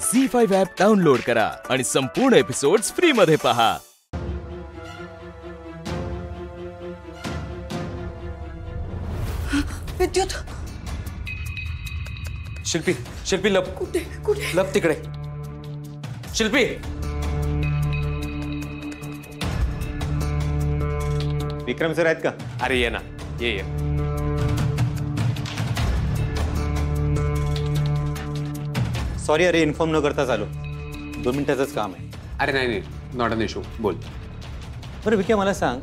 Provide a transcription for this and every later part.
झी five app download करा आणि संपूर्ण एपिसोड्स फ्री मध्ये पहा. विद्युत. शिल्पी शिल्पी लप. कुठे कुठे? लप तिकडे. शिल्पी. विक्रम सर आहेत का? अरे ये ना ये ये. सॉरी अरे इन्फॉर्म न करताच आलो दोन मिनिटाचंच काम आहे. अरे नाही नाही. नॉट अन इशू बोल. बरं विके मला सांग.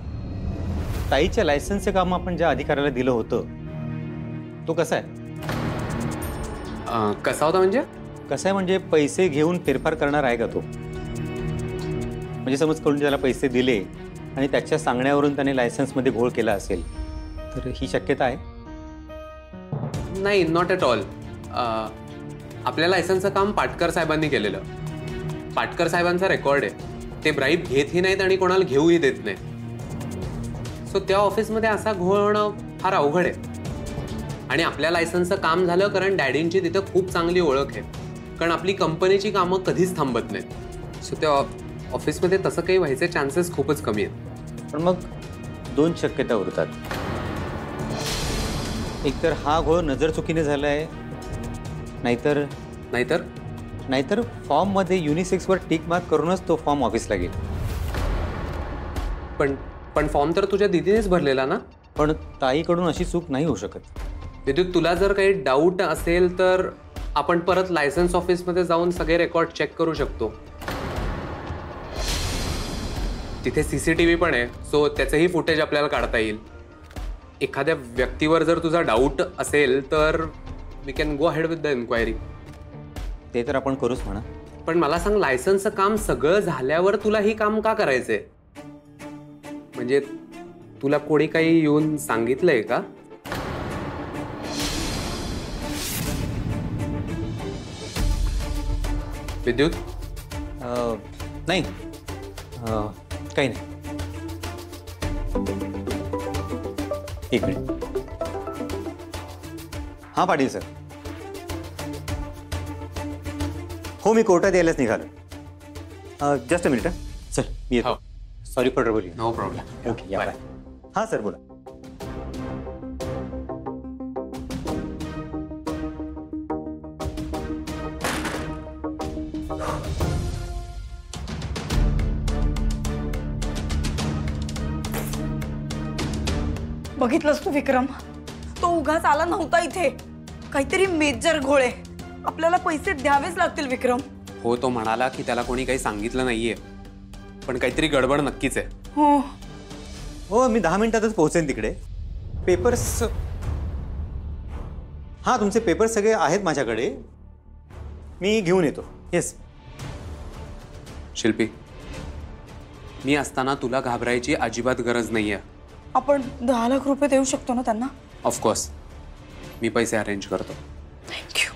ताईच्या लायसन्सचं काम आपण ज्या अधिकाऱ्याला दिलं होतं तो कसा आहे? अं, कसा होता म्हणजे? कसा आहे म्हणजे पैसे घेऊन फेरफार करणार आहे का तो? म्हणजे समज कोणी त्याला पैसे दिले आणि त्याच्या सांगण्यावरून त्याने लायसन्समध्ये घोळ केला असेल तर ही शक्यता आहे? नाही नॉट ॲट ऑल आपल्या लायसनचं काम पाटकर साहेबांनी केलेलं. पाटकर साहेबांचा रेकॉर्ड आहे. ते ब्राईब घेतही नाहीत आणि कोणाला घेऊही देत नाहीत. सो त्या ऑफिसमध्ये असा घोळ होणं फार अवघड आहे. आणि आपल्या लायसन्सचं काम झालं कारण डॅडींची तिथं खूप चांगली ओळख आहे. कारण आपली कंपनीची कामं कधीच थांबत नाहीत. सो त्या ऑफिसमध्ये तसं काही व्हायचे चान्सेस खूपच कमी आहेत. पण मग दोन शक्यता उरतात. एकतर हा घोळ नजर चुकीने झाला आहे नाहीतर नाहीतर? नाहीतर फॉर्ममध्ये युनिसेक्सवर टिक मार्क करूनच तो फॉर्म ऑफिसला गेला. पण पण फॉर्म तर तुझ्या दिदीनेच भरलेला ना? पण ताईकडून अशी चूक नाही होऊ शकत. विद्युत तुला जर काही डाऊट असेल तर आपण परत लायसन्स ऑफिसमध्ये जाऊन सगळे रेकॉर्ड चेक करू शकतो. तिथे सीसीटीव्ही पण आहे सो त्याचंही फुटेज आपल्याला काढता येईल. एखाद्या व्यक्तीवर जर तुझा डाऊट असेल तर we can go ahead with the enquiry ते तर आपण करूच म्हणा. पण मला सांग लायसन्सचं काम सगळं झाल्यावर तुला ही काम का करायचंय? म्हणजे तुला कोणी काही येऊन सांगितलंय का? विद्युत? नाही. काही नाही. एक मिनिट. हाँ पाटील सर। हो मी कोर्टात यायलाच निघालो जस्ट अ मिनिट सर मी येतो. Sorry for trouble no problem okay yeah bye हाँ सर बोला. बघितलंस तू विक्रम? तो उगाच आला नव्हता इथे. काहीतरी मेजर घोळे. आपल्याला पैसे द्यावेच लागतील विक्रम. हो तो म्हणाला की त्याला कोणी काही सांगितलं नाहीये. पण काहीतरी गडबड नक्कीच आहे. हो. हो मी दहा मिनिटातच पोहोचेन तिकडे. पेपर्स हाँ तुमचे पेपर्स सगळे आहेत माझ्याकडे. मी घेऊन येतो. येस शिल्पी मी असताना तुला घाबरायची अजिबात गरज नाहीये. आपण दहा लाख रुपये देऊ शकतो ना त्यांना? ऑफकोर्स मी पैसे अरेंज करतो. थँक्यू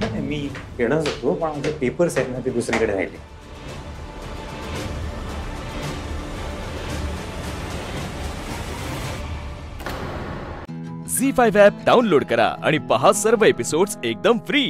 नाही, मी येणारच होतो पण माझे पेपर्स आहेत ना ते दुसरीकडे राहिले. झी फाईव्ह ॲप डाउनलोड करा आणि पहा सर्व एपिसोड्स एकदम फ्री